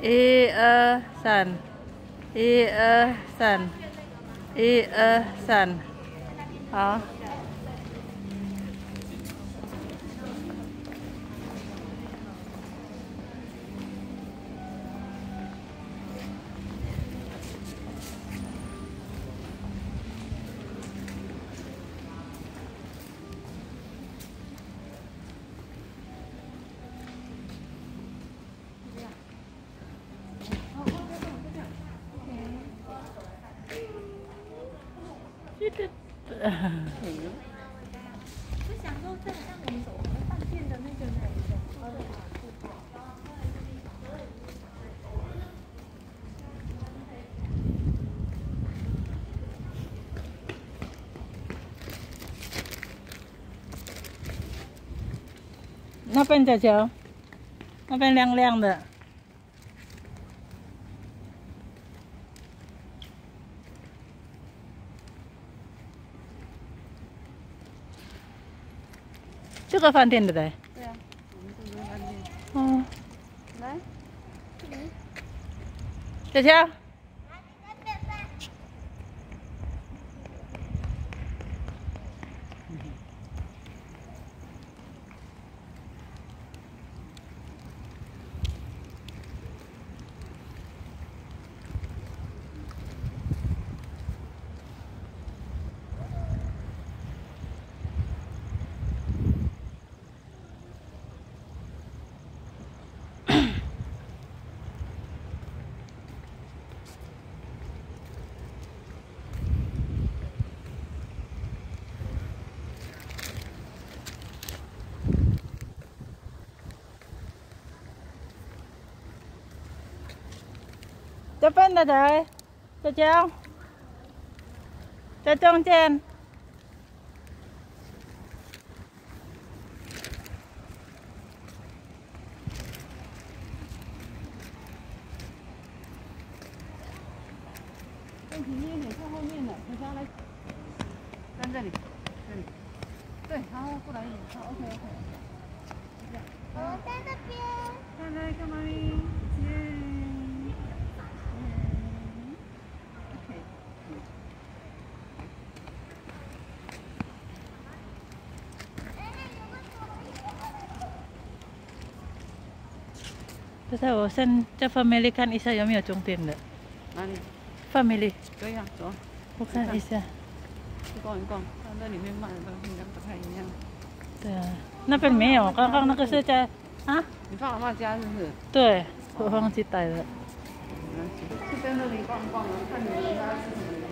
一二三，一这那。边小球，那边亮亮的。这个饭店的呗。对啊，我们这个饭店。嗯。来，小乔。这边的谁？小乔，在中间。问题捏脸看后面的，小乔来，站这里，这里，对，然后过来一点，好，OK OK。我在那边。来来，干嘛咪？耶。不是，我先在 family 看一下有没有终点的。哪里？family。可以啊，走。我看一下。去逛一逛，看那里面卖的东西不太一样。对啊，那边没有，刚刚那个是在啊？你放阿妈家是不是？对，我忘记带了。去在那里逛逛，看你们家是什么。